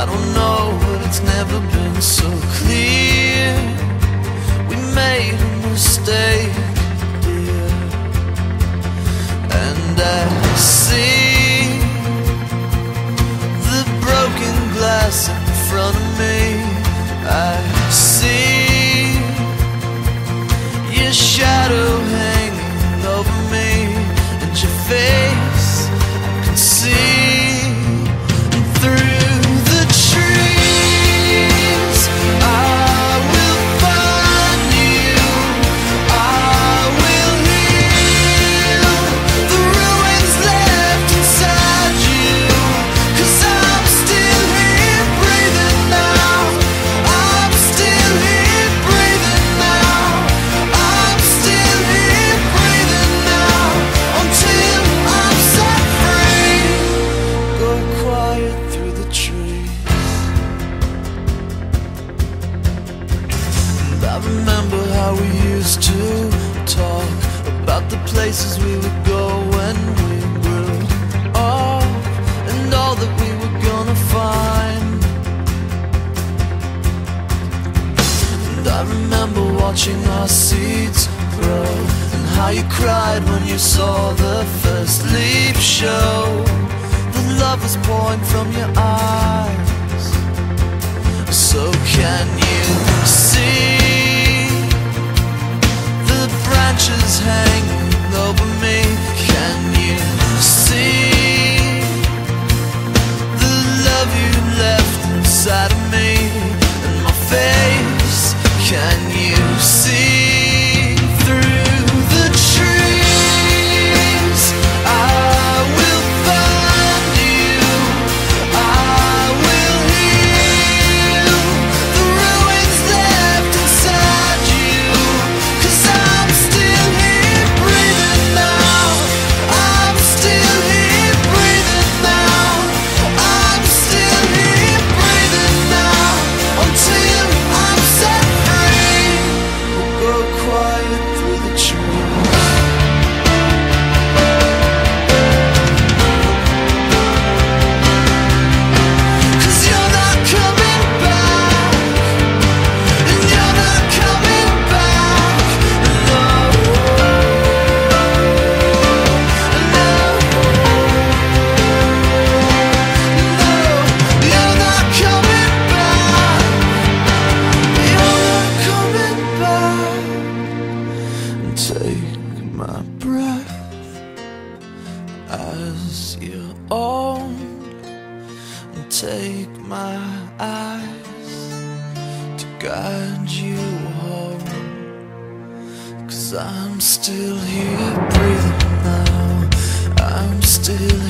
I don't know, but it's never been so clear. We made a mistake. how we used to talk about the places we would go when we grew and all that we were gonna find. And I remember watching our seeds grow and how you cried when you saw the first leaf show. The love was pouring from your eyes. So can you? Inside of me take my breath As your own and take my eyes to guide you home. Cause I'm still here breathing now. I'm still.